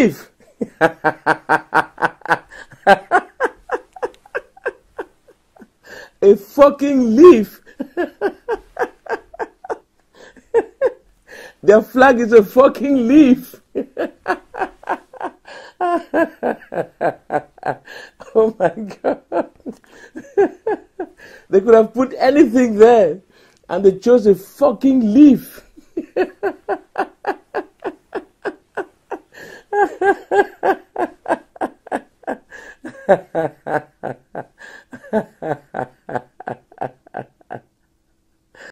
leaf. a fucking leaf. Their flag is a fucking leaf. oh my god. they could have put anything there and they chose a fucking leaf. ha ha ha ha